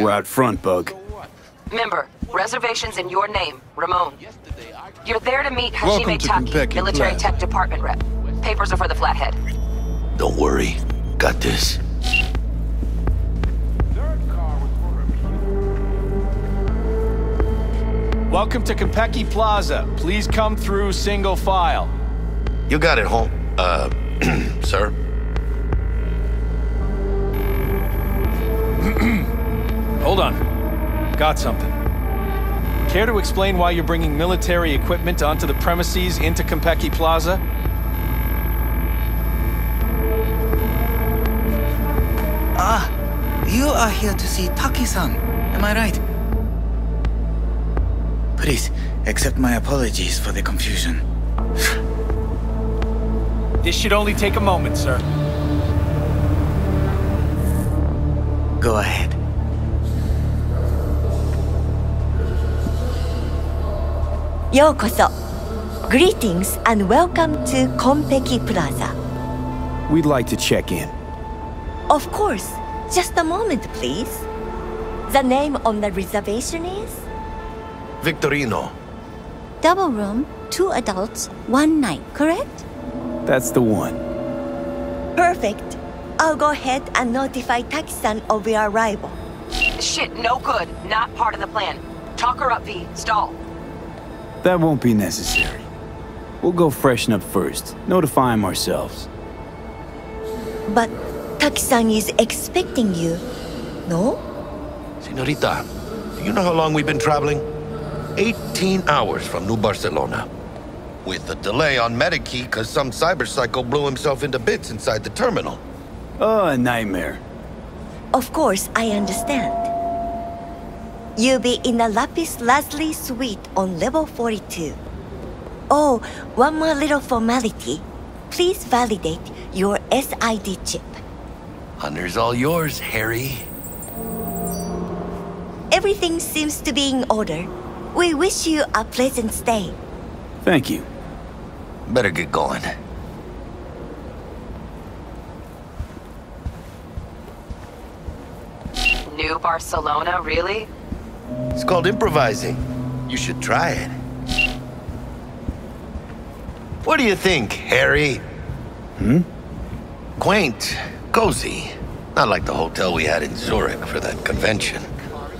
We're out front, Bug. Member, reservations in your name, Ramon. You're there to meet Welcome Hajime to Taki, Konpeki military Plaza. tech department rep. Papers are for the Flathead. Don't worry. Got this. Welcome to Konpeki Plaza. Please come through single file. You got it, home. Uh, sir? Hold on. Got something. Care to explain why you're bringing military equipment onto the premises into Konpeki Plaza? Ah, you are here to see Taki-san, am I right? Please, accept my apologies for the confusion. This should only take a moment, sir. Go ahead. Yokoso. Greetings and welcome to Konpeki Plaza. We'd like to check in. Of course, just a moment, please. The name on the reservation is? Victorino. Double room, two adults, one night, correct? That's the one. Perfect. I'll go ahead and notify Taki-san of your arrival. Shit, no good. Not part of the plan. Talk her up, V. Stall. That won't be necessary. We'll go freshen up first. Notify him ourselves. But Taki-san is expecting you, no? Senorita, do you know how long we've been traveling? 18 hours from New Barcelona. With a delay on Medikey because some cyberpsycho blew himself into bits inside the terminal. Oh, a nightmare. Of course, I understand. You'll be in the Lapis Lazuli suite on level 42. Oh, one more little formality. Please validate your SID chip. Honor's all yours, Harry. Everything seems to be in order. We wish you a pleasant stay. Thank you. Better get going. New Barcelona, really? It's called improvising. You should try it. What do you think, Harry? Hmm? Quaint, cozy. Not like the hotel we had in Zurich for that convention.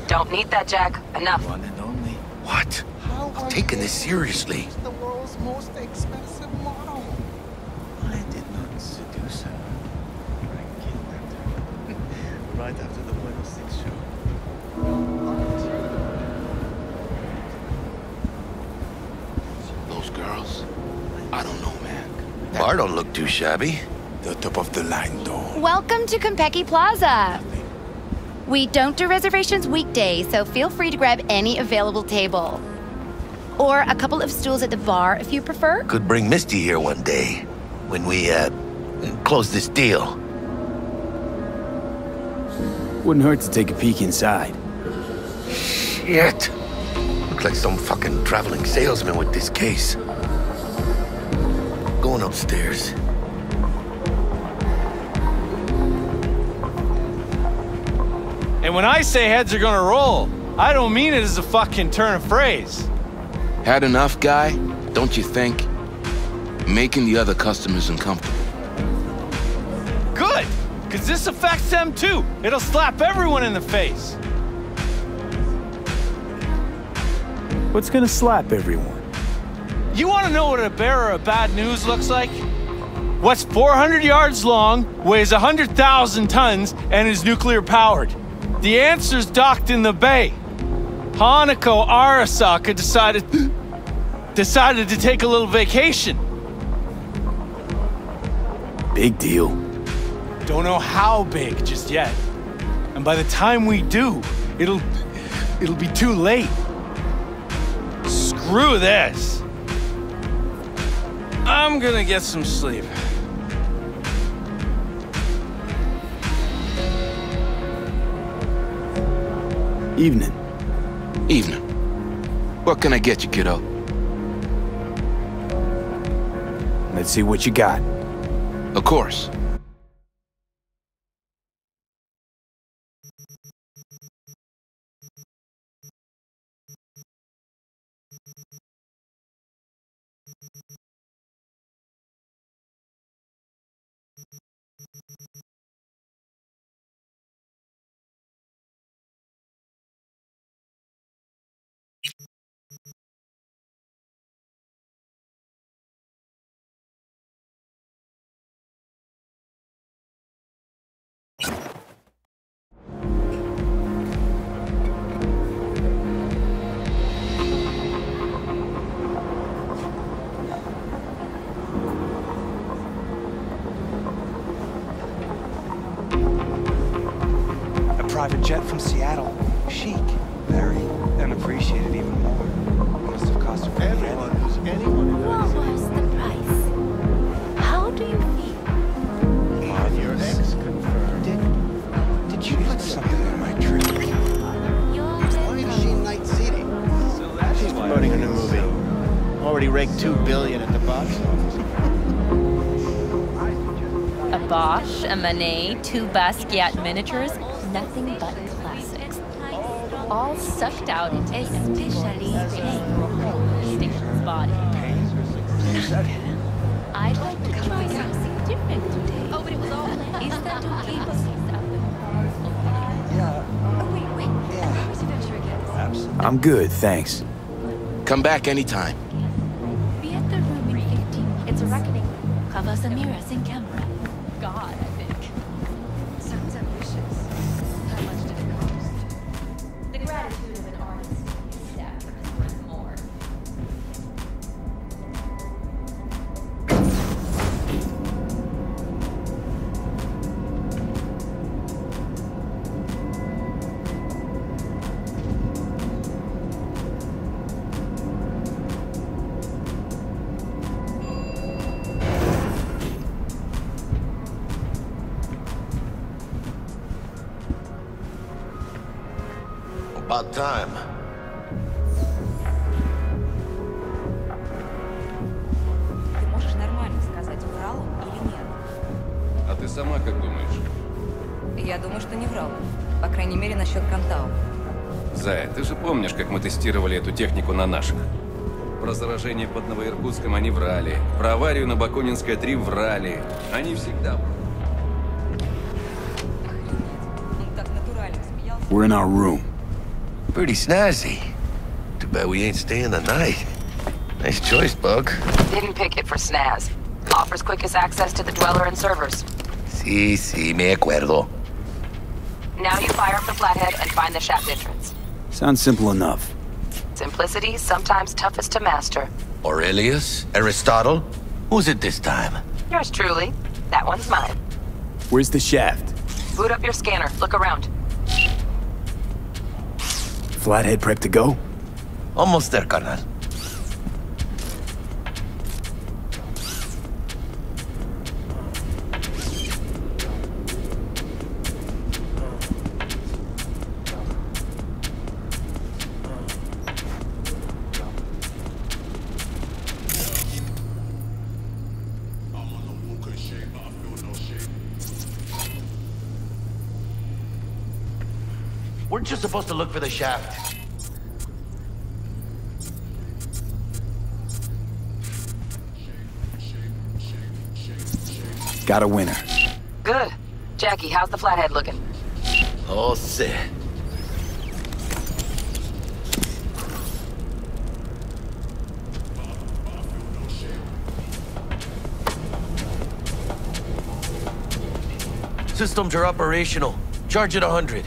Don't need that, Jack. Enough. One and only. What? I'm taking this seriously. Bar don't look too shabby. The top of the line, though. Welcome to Konpeki Plaza. We don't do reservations weekdays, so feel free to grab any available table. Or a couple of stools at the bar if you prefer. Could bring Misty here one day when we, uh, close this deal. Wouldn't hurt to take a peek inside. Shit. Look like some fucking traveling salesman with this case. Going upstairs. And when I say heads are gonna roll, I don't mean it as a fucking turn of phrase. Had enough, guy? Don't you think? Making the other customers uncomfortable. Good! Because this affects them too. It'll slap everyone in the face. What's gonna slap everyone? You want to know what a bearer of bad news looks like? What's 400 yards long, weighs 100,000 tons, and is nuclear powered? The answer's docked in the bay. Hanako Arasaka decided decided to take a little vacation. Big deal. Don't know how big just yet. And by the time we do, it'll it'll be too late. Screw this. I'm gonna get some sleep. Evening. Evening. What can I get you, kiddo? Let's see what you got. Of course. Jet from Seattle. Chic. Very. And appreciated even more. Must have cost her pretty Everyone who's anyone who What was the price? How do you feel? And your ex confirmed. Did, did you put something in my drink? Why is she night seating? She's promoting her new movie. Already raked two billion at the box office. A Bosch, a Manet, two Basquiat miniatures, nothing but classics. All sucked out into especially Station's body. I'd like to try something different today. Oh, but it was all Is that okay? Yeah. Oh, wait, wait. Yeah. Where's adventure again? Absolutely. I'm good, thanks. Come back anytime. Be at the room in 15. It's a reckoning. Cover the mirrors in camera. God, time. Ты можешь нормально сказать, врал он или нет? А ты сама как думаешь? Я думаю, что не врал. По крайней мере, насчет Кантау. Зая, ты же помнишь, как мы тестировали эту технику на наших? Про заражение под Новоиркутском они врали. Про аварию на Бакунинской 3 врали. Они всегда Он так натурально смеялся. We're in our room. Pretty snazzy. Too bad we ain't staying the night. Nice choice, Bug. Didn't pick it for snaz. Offers quickest access to the Dweller and servers. Sí, sí, me acuerdo. Now you fire up the flathead and find the shaft entrance. Sounds simple enough. Simplicity, sometimes toughest to master. Aurelius? Aristotle? Who's it this time? Yours truly. That one's mine. Where's the shaft? Boot up your scanner. Look around. Flathead prep to go? Almost there, carnal. Weren't you supposed to look for the shaft? Got a winner. Good. Jackie, how's the flathead looking? All set. Systems are operational. Charge at 100.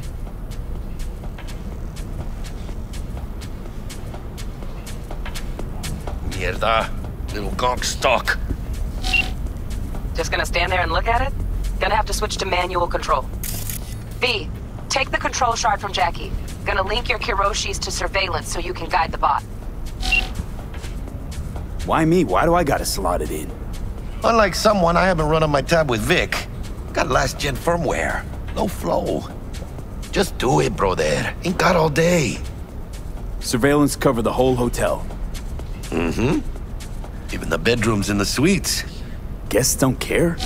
Mierda. Little gonk stock. Just gonna stand there and look at it? Gonna have to switch to manual control. V, take the control shard from Jackie. Gonna link your Kiroshis to surveillance so you can guide the bot. Why me? Why do I gotta slot it in? Unlike someone, I haven't run on my tab with Vik. Got last gen firmware. No flow. Just do it, brother. Ain't got all day. Surveillance cover the whole hotel. Mm-hmm. Even the bedrooms and the suites. Guests don't care?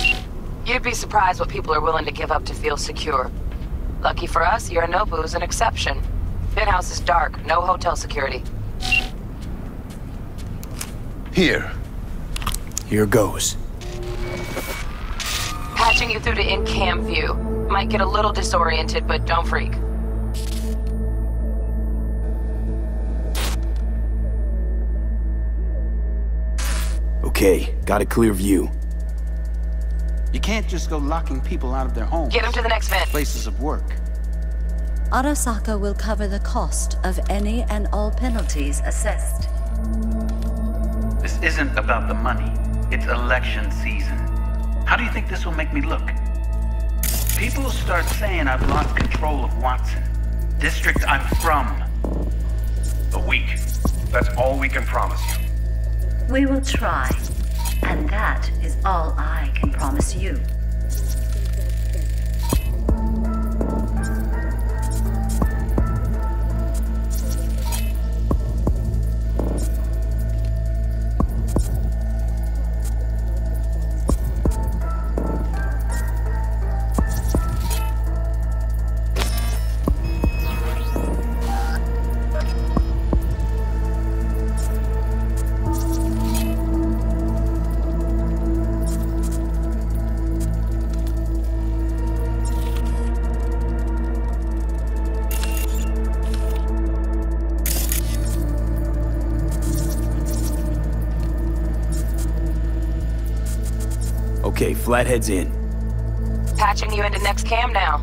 You'd be surprised what people are willing to give up to feel secure. Lucky for us, Yorinobu's an exception. Penthouse is dark, no hotel security. Here. Here goes. Patching you through to in-cam view. Might get a little disoriented, but don't freak. Okay, got a clear view. You can't just go locking people out of their homes. Get them to the next vent. Places of work. Arasaka will cover the cost of any and all penalties assessed. This isn't about the money. It's election season. How do you think this will make me look? People start saying I've lost control of Watson. District I'm from. A week. That's all we can promise you. We will try. And that is all I can promise you. Flathead's in. Patching you into next cam now.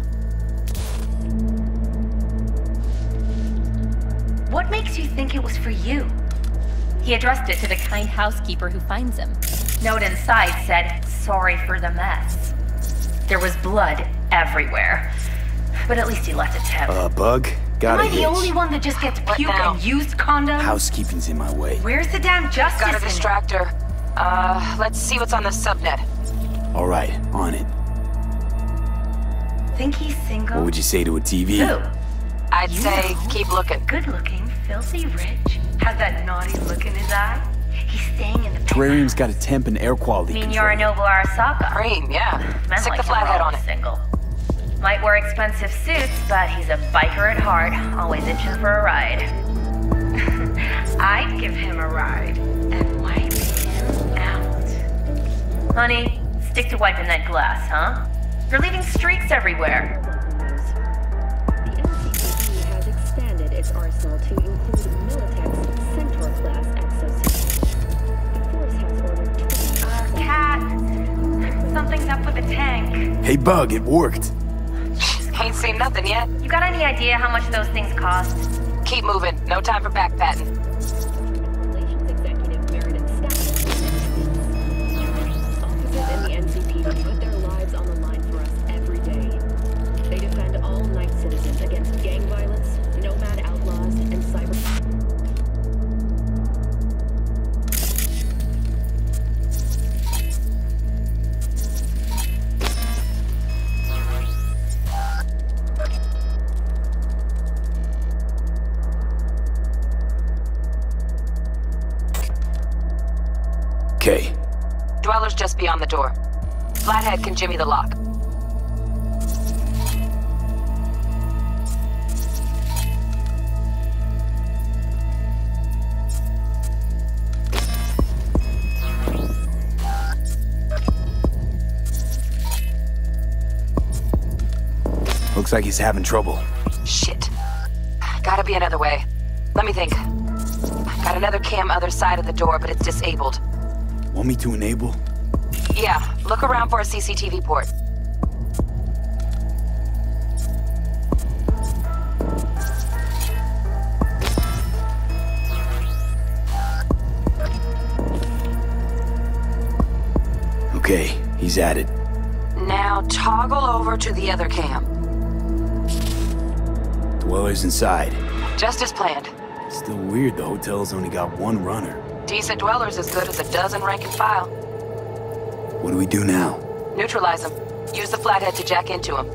What makes you think it was for you? He addressed it to the kind housekeeper who finds him. Note inside said, sorry for the mess. There was blood everywhere. But at least he left a tip. Uh, Bug? Got Am a I the only one that just gets puke and used condoms? Housekeeping's in my way. Where's the damn justice Got a distractor. Uh, let's see what's on the subnet. All right, on it. Think he's single? What would you say to a TV? Who? I'd You say know. keep looking. Good looking, filthy rich, has that naughty look in his eye. He's staying in the Terrarium's got a temp and air quality mean control. you're a noble Arasaka. Cream, yeah. Men Stick like the him flathead on always it. Single. Might wear expensive suits, but he's a biker at heart, always itching for a ride. I'd give him a ride and wipe him out. Honey, stick to wiping that glass, huh? You're leaving streaks everywhere. NCPD has expanded its arsenal to include Militech's Centaur-class exosuits. The Force has ordered 20... Uh, Cat, something's up with the tank. Hey, Bug, it worked. Ain't seen nothing yet. You got any idea how much those things cost? Keep moving. No time for backpatting. The put their lives on the line for us every day. They defend all night citizens against gang violence, nomad outlaws, and cyber... Okay, Dweller's just beyond the door. Flathead can jimmy the lock. looks like he's having trouble. Shit. Gotta be another way. Let me think. Got another cam other side of the door, but it's disabled. Want me to enable? Yeah, look around for a CCTV port. Okay, he's at it. Now toggle over to the other cam. Dweller's inside. Just as planned. Still weird the hotel's only got one runner. Decent dweller's as good as a dozen rank and file. What do we do now? Neutralize him. Use the flathead to jack into him.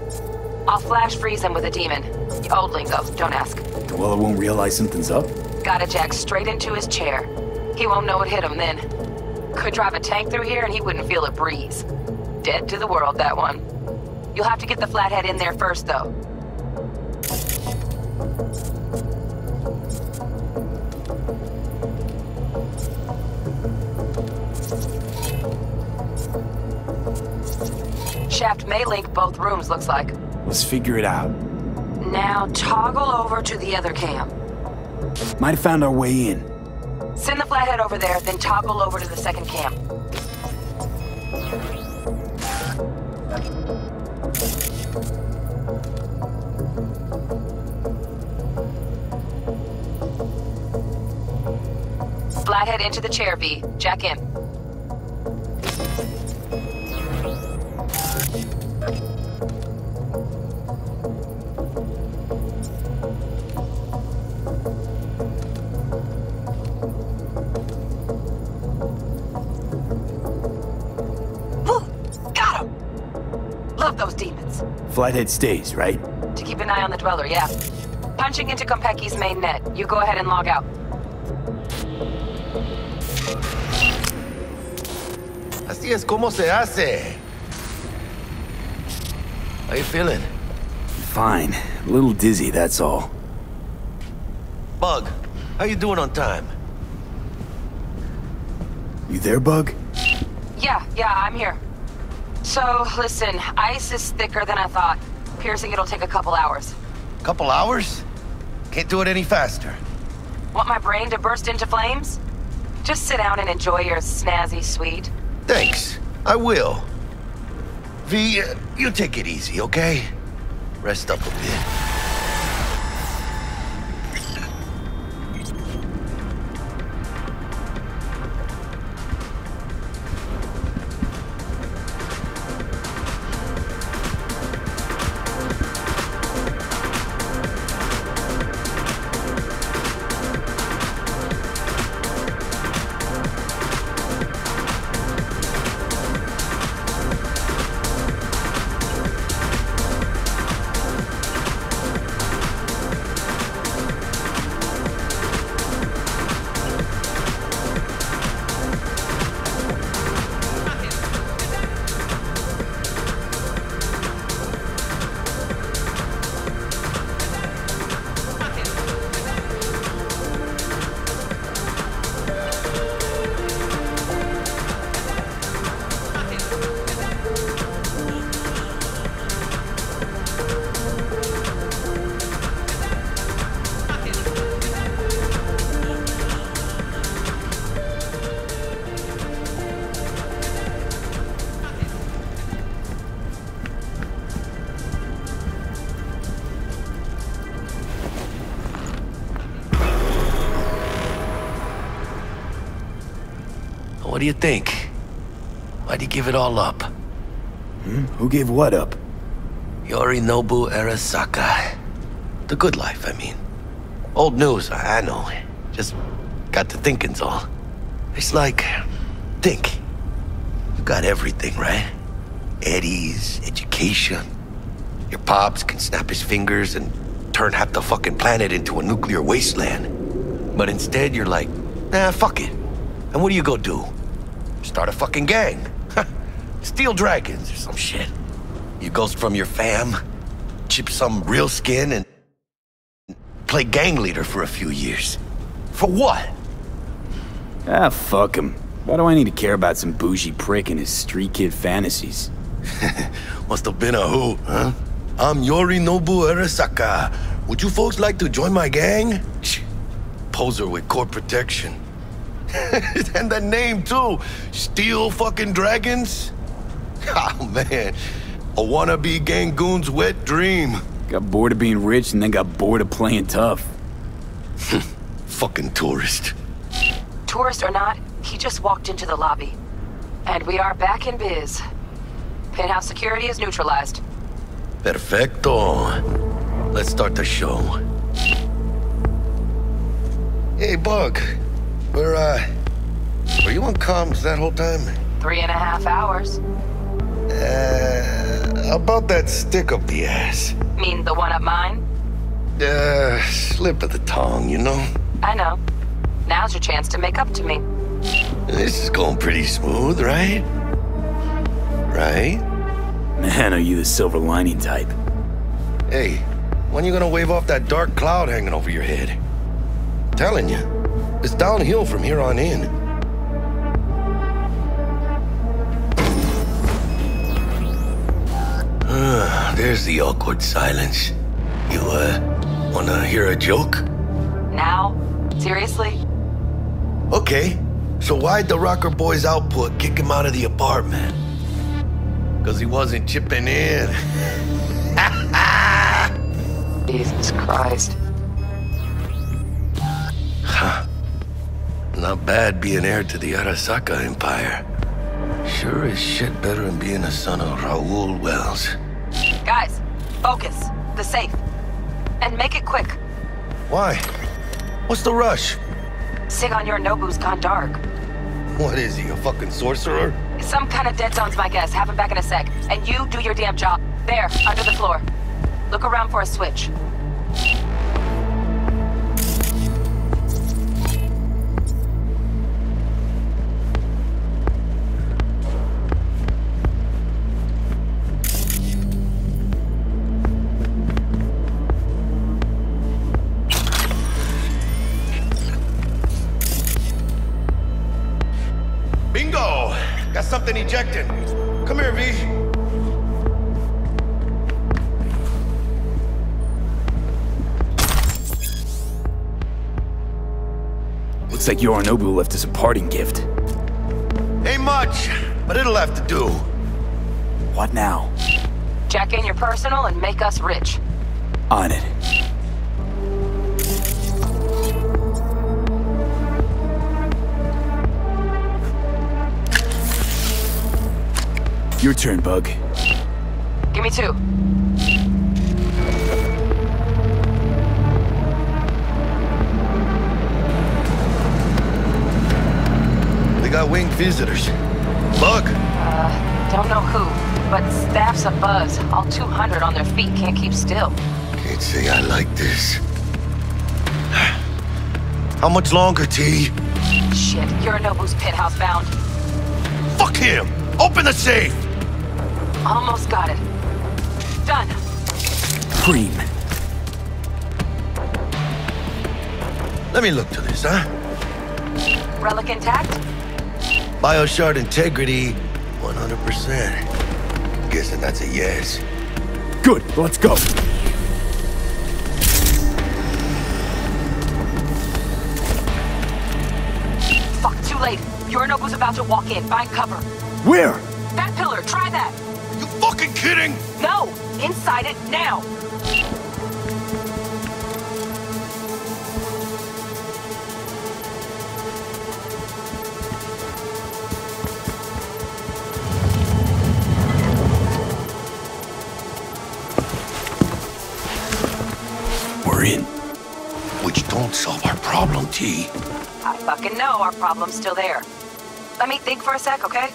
I'll flash freeze him with a daemon. Old lingo, don't ask. Dweller won't realize something's up? Gotta jack straight into his chair. He won't know it hit him then. Could drive a tank through here and he wouldn't feel a breeze. Dead to the world, that one. You'll have to get the flathead in there first, though. Shaft may link both rooms, looks like. Let's figure it out. Now toggle over to the other cam. Might have found our way in. Send the flathead over there, then toggle over to the second cam. Flathead into the chair, V. Jack in. Demons. Flathead stays, right? To keep an eye on the Dweller, yeah. Punching into Konpeki's main net. You go ahead and log out. Así es como se hace. How you feeling? Fine. A little dizzy, that's all. Bug, how you doing on time? You there, Bug? Yeah, yeah, I'm here. So, listen, ice is thicker than I thought. Piercing it'll take a couple hours. Couple hours? Can't do it any faster. Want my brain to burst into flames? Just sit down and enjoy your snazzy suite. Thanks. I will. V, uh, you take it easy, okay? Rest up a bit. Do you think? Why'd you give it all up? Hmm? Who gave what up? Yorinobu Arasaka. The good life, I mean. Old news, I I know. Just got to thinking's all. It's like, think. You got everything, right? Eddie's, education. Your pops can snap his fingers and turn half the fucking planet into a nuclear wasteland. But instead, you're like, nah, fuck it. And what do you go do? Start a fucking gang. Steel Dragons or some shit. You ghost from your fam, chip some real skin, and play gang leader for a few years. For what? Ah, fuck him. Why do I need to care about some bougie prick and his street kid fantasies? Must have been a hoot, huh? I'm Yorinobu Arasaka. Would you folks like to join my gang? Poser with court protection. and the name, too. Steel fucking dragons? Oh, man. A wannabe Gangoon's wet dream. Got bored of being rich and then got bored of playing tough. fucking tourist. Tourist or not, he just walked into the lobby. And we are back in biz. Penthouse security is neutralized. Perfecto. Let's start the show. Hey, Bug. Where, uh... Were you on comms that whole time? Three and a half hours. Uh... About that stick up the ass. Mean the one up mine? Uh, slip of the tongue, you know? I know. Now's your chance to make up to me. This is going pretty smooth, right? Right? Man, are you the silver lining type? Hey, when are you gonna wave off that dark cloud hanging over your head? Telling you, it's downhill from here on in. Ah, there's the awkward silence. You, uh, wanna hear a joke? Now? Seriously? Okay, so why'd the Rocker Boy's output kick him out of the apartment? Because he wasn't chipping in. Jesus Christ. Not bad being heir to the Arasaka Empire. Sure is shit better than being a son of Raoul Welles. Guys, focus. The safe. And make it quick. Why? What's the rush? Sigon Yorinobu's gone dark. What is he, a fucking sorcerer? Some kind of dead zone's my guess. Have him back in a sec. And you do your damn job. There, under the floor. Look around for a switch. Something ejected. Come here, V. Looks like Yorinobu left us a parting gift. Ain't much, but it'll have to do. What now? Jack in your personal and make us rich. On it. Your turn, Bug. Give me two. They got winged visitors. Bug. Uh, don't know who, but staff's a buzz. All 200 on their feet can't keep still. Can't say I like this. How much longer, T? Shit, you're Yorinobu's penthouse bound. Fuck him! Open the safe! Almost got it. Done. Cream. Let me look to this, huh? Relic intact? Bioshard integrity, 100%. Guessing that's a yes. Good, let's go. Fuck, too late. Yorinobu's about to walk in. Find cover. Where? That pillar, try that. Fucking kidding? No! Inside it, now! We're in. Which don't solve our problem, T. I fucking know our problem's still there. Let me think for a sec, okay?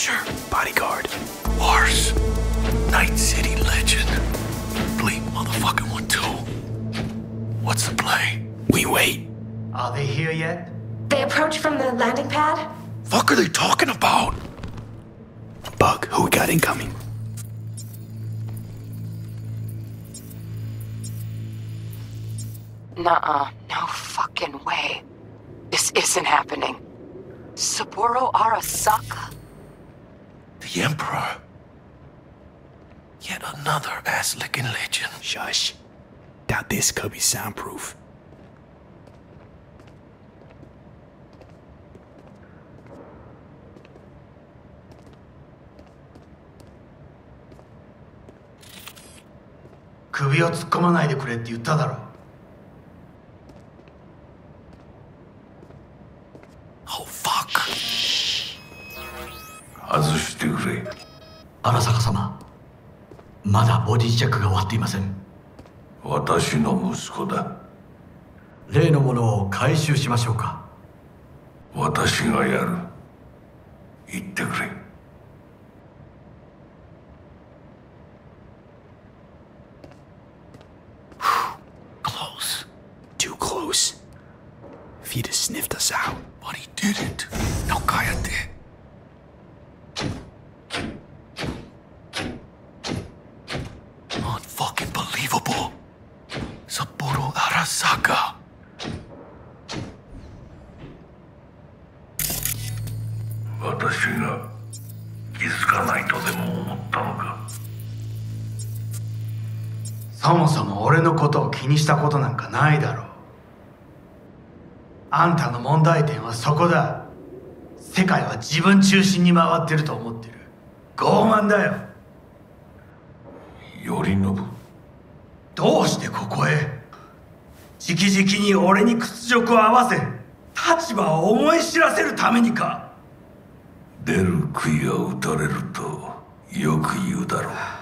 Adam Smasher. Bodyguard. Wars. Night City legend. Bleep motherfucking one too. What's the play? We wait. Are they here yet? They approach from the landing pad? Fuck are they talking about? Bug, who we got incoming? Nuh-uh. No fucking way. This isn't happening. Saburo Arasaka? The Emperor. Yet another ass-licking legend. Shush. Doubt this could be soundproof.首を突っ込まないでくれって言っただろ 外してくれ。荒坂様まだボディチェックが終わっていません。私の息子だ。例のものを回収しましょうか。私がやる。行ってくれ。フィースニフトサウそもそも俺のことを気にしたことなんかないだろう。あんたの問題点はそこだ。世界は自分中心に回ってると思ってる。傲慢だよ。頼信。どうしてここへ？直々に俺に屈辱を合わせ立場を思い知らせるためにか。出る杭が打たれるとよく言うだろう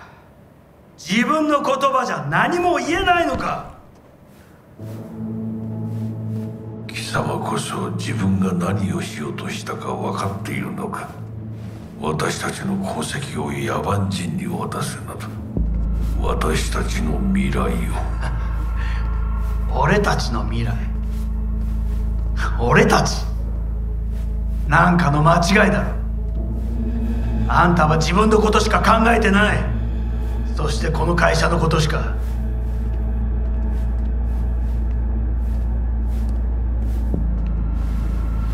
自分の言葉じゃ何も言えないのか。貴様こそ自分が何をしようとしたか分かっているのか。私たちの功績を野蛮人に渡すなど。私たちの未来を。俺たちの未来。俺たち。なんかの間違いだろ。あんたは自分のことしか考えてないそしてこの会社のことしか。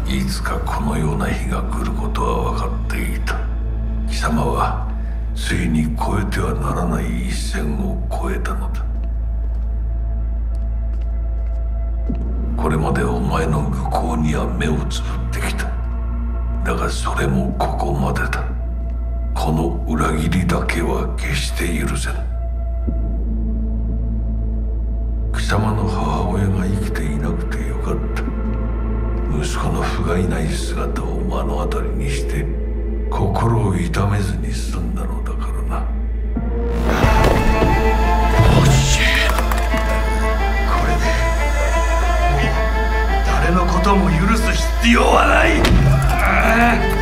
いつかこのような日が来ることは分かっていた。貴様はついに越えてはならない一線を越えたのだ。これまでお前の愚行には目をつぶってきた。だがそれもここまでだ。この裏切りだけは決して許せぬ。貴様の母親が生きていなくてよかった。息子の不甲斐ない姿を目の当たりにして心を痛めずに済んだのだからな。これで誰のことも許す必要はない。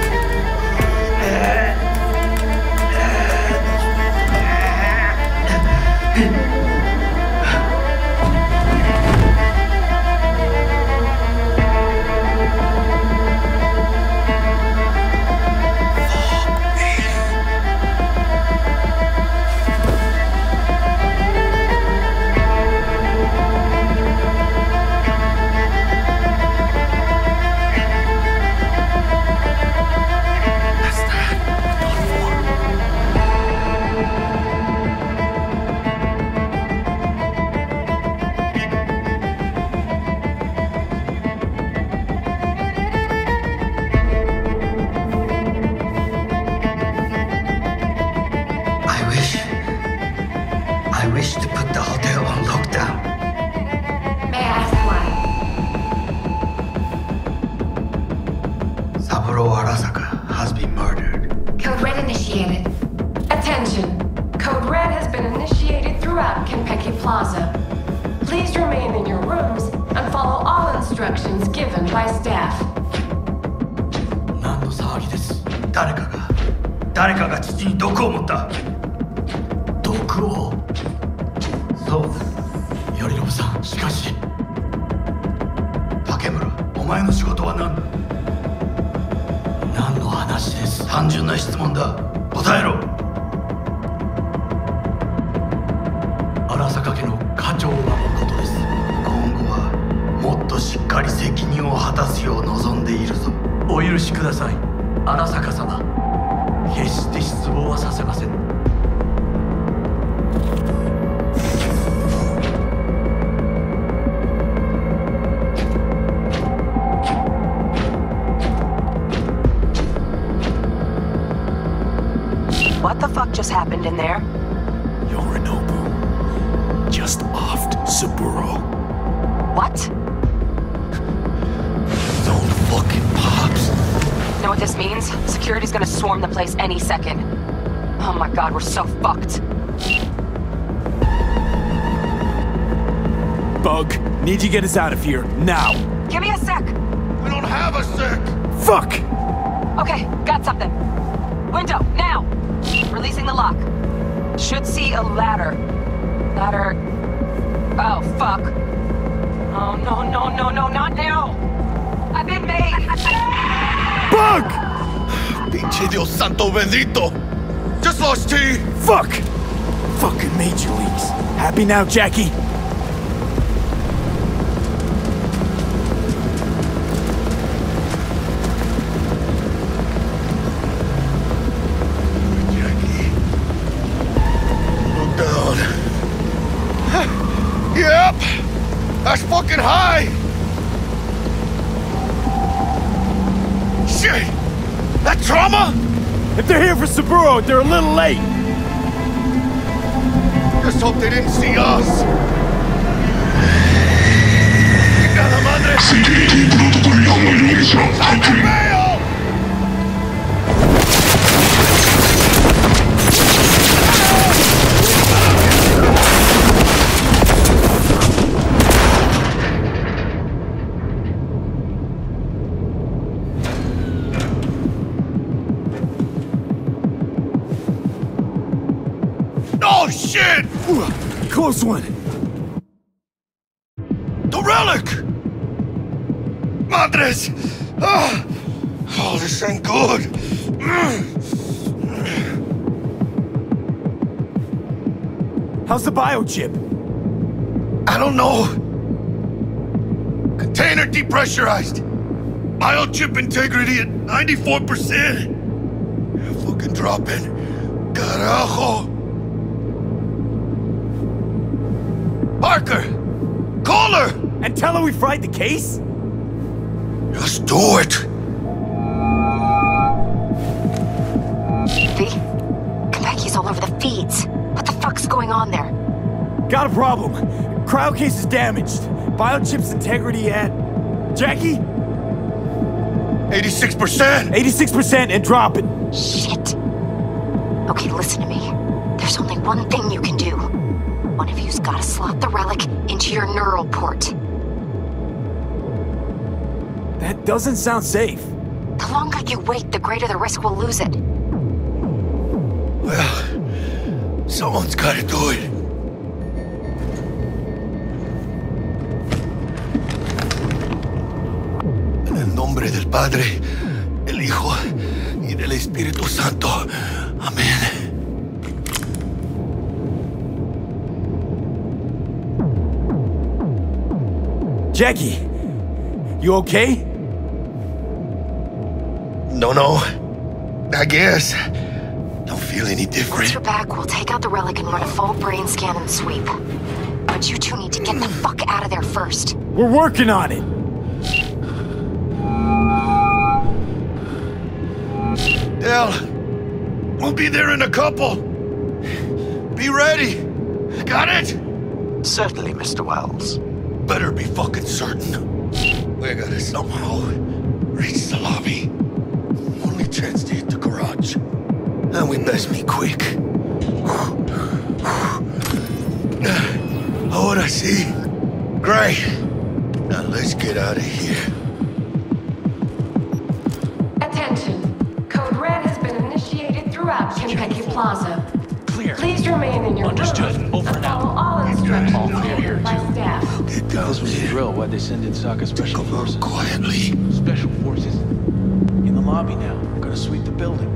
Saburo. What? No fucking pops. Know what this means? Security's gonna swarm the place any second. Oh my god, we're so fucked. Bug, need to get us out of here now. Give me a sec. We don't have a sec. Fuck! Okay, got something. Window, now! Releasing the lock. Should see a ladder. Ladder. Oh, fuck. Oh, no, no, no, no, not now! I've been made! Bug! Pinche Dios santo bendito! Just lost T! Fuck! Fucking major leagues. Happy now, Jackie? for Saburo, they're a little late. Just hope they didn't see us. Chingada madre! CJT プロトコル違反の容疑者 94%. Fucking dropping. Carajo. Parker! Call her! And tell her we fried the case? Just do it. V, Konpeki's all over the feeds. What the fuck's going on there? Got a problem. Cryo case is damaged. Biochip's integrity at... Jackie? 86%! 86% and dropping. Shit. Okay, listen to me. There's only one thing you can do. One of you's gotta slot the relic into your neural port. That doesn't sound safe. The longer you wait, the greater the risk we'll lose it. Well, someone's gotta do it. Nombre del Padre, el Hijo y del Espíritu Santo. Amén. Jackie, you okay? No, no. I guess. Don't feel any different. Once different. you're back, we'll take out the relic and run a full brain scan and sweep. But you two need to get the fuck out of there first. We're working on it. Dell, we'll be there in a couple. Be ready. Got it? Certainly, Mr. Welles. Better be fucking certain. We gotta somehow reach the lobby. Only chance to hit the garage. And we best be quick. Oh, what I see? Great. Now let's get out of here. Initiated throughout Konpeki Plaza. Clear. Please remain in your Understood. rooms Over and and out. follow all instructions All clear by staff. Get down This was a there. drill. Why'd they send in Saka Special Forces? Quietly. Special Forces? In the lobby now. Gonna sweep the building,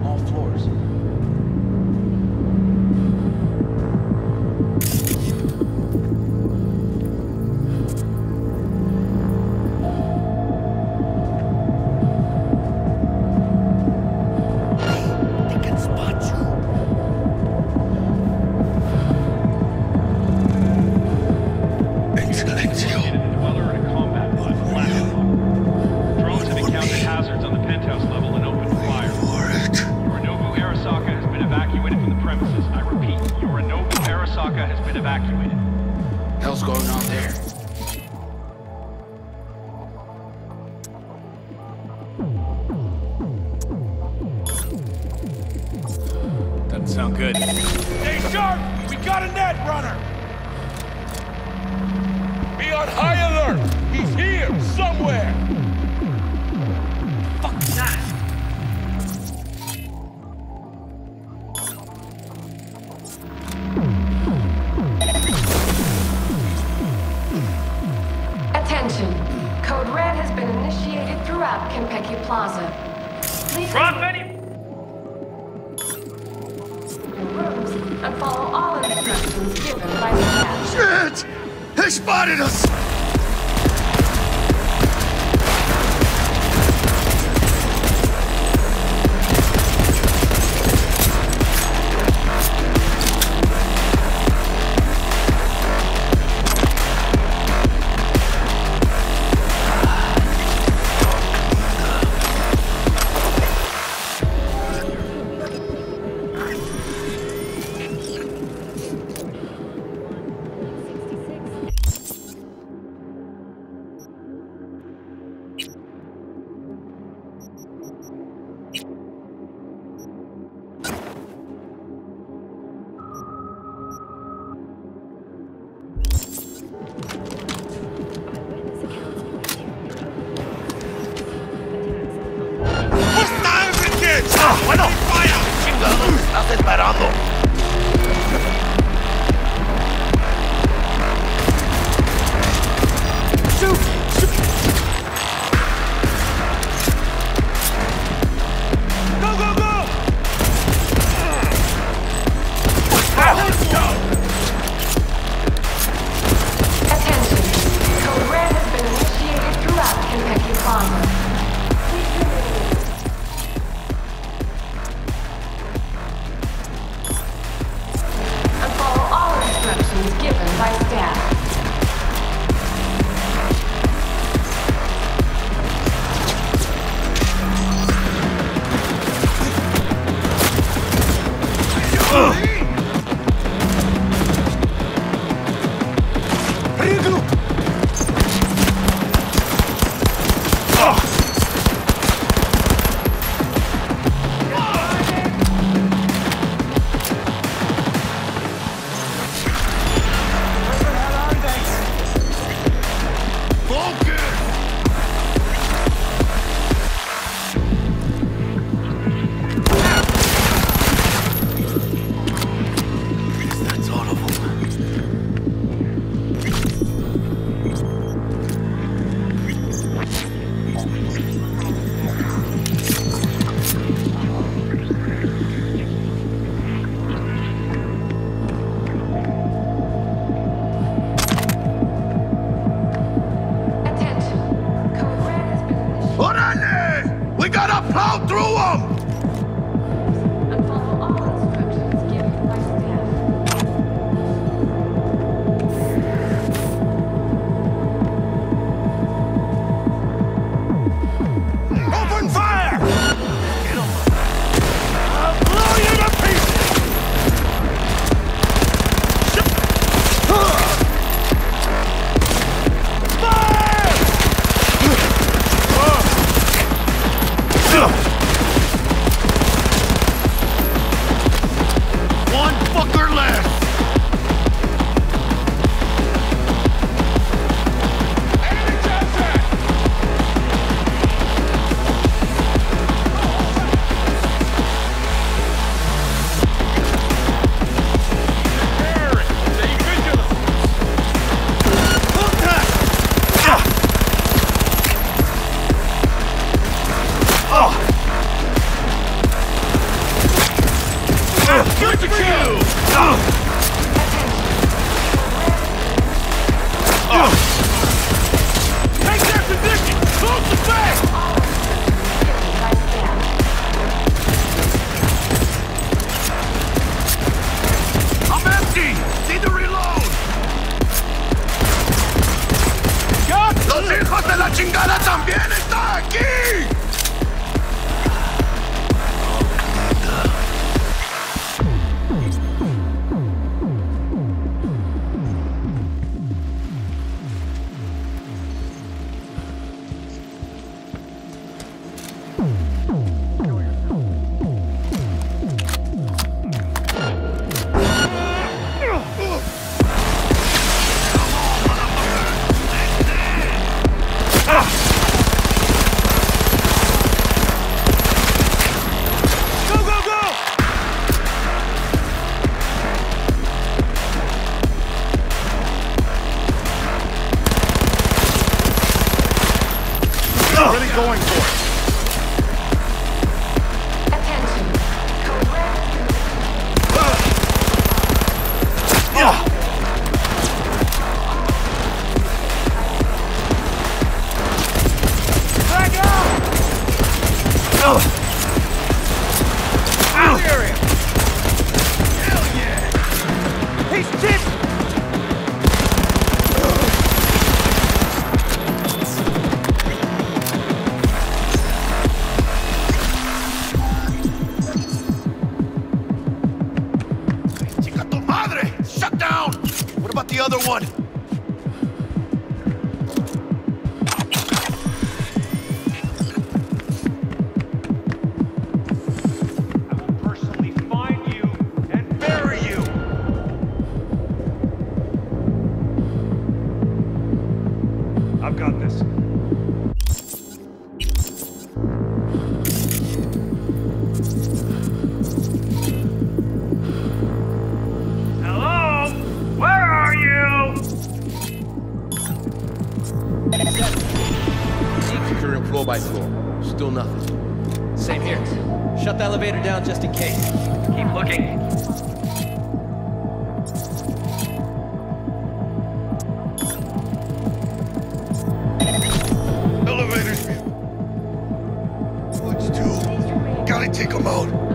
Take! Close the! I'm empty! Reload! ¡Los hijos de la chingada también están aquí! Take him out.